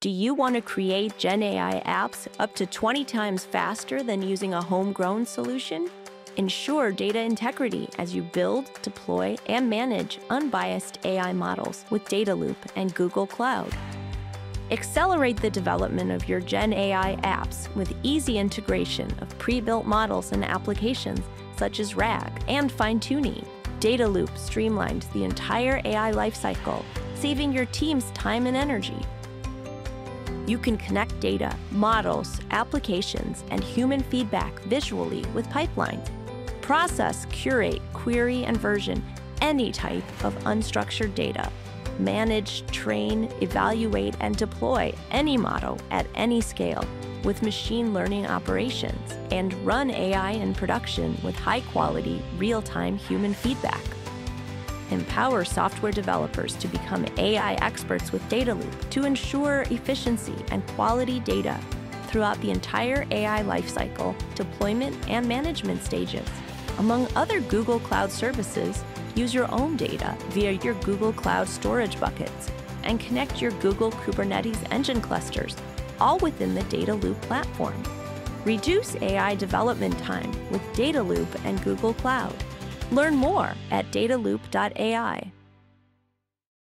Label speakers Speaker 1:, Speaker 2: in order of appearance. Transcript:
Speaker 1: Do you want to create Gen AI apps up to 20 times faster than using a homegrown solution? Ensure data integrity as you build, deploy, and manage unbiased AI models with Dataloop and Google Cloud. Accelerate the development of your Gen AI apps with easy integration of pre-built models and applications such as RAG and fine-tuning. Dataloop streamlined the entire AI lifecycle, saving your teams time and energy you can connect data, models, applications, and human feedback visually with pipelines. Process, curate, query, and version any type of unstructured data. Manage, train, evaluate, and deploy any model at any scale with machine learning operations, and run AI in production with high quality, real time human feedback empower software developers to become AI experts with Dataloop to ensure efficiency and quality data throughout the entire AI lifecycle, deployment, and management stages. Among other Google Cloud services, use your own data via your Google Cloud storage buckets and connect your Google Kubernetes engine clusters, all within the Dataloop platform. Reduce AI development time with Dataloop and Google Cloud. Learn more at dataloop.ai.